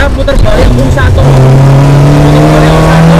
ada putar balik U1 putar balik U1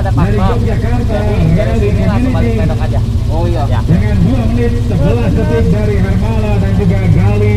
ada paspor. Jadi dari sini langsung balik pedok aja. Oh iya. Dengan 2 menit 11 detik dari Hermala dan juga Gali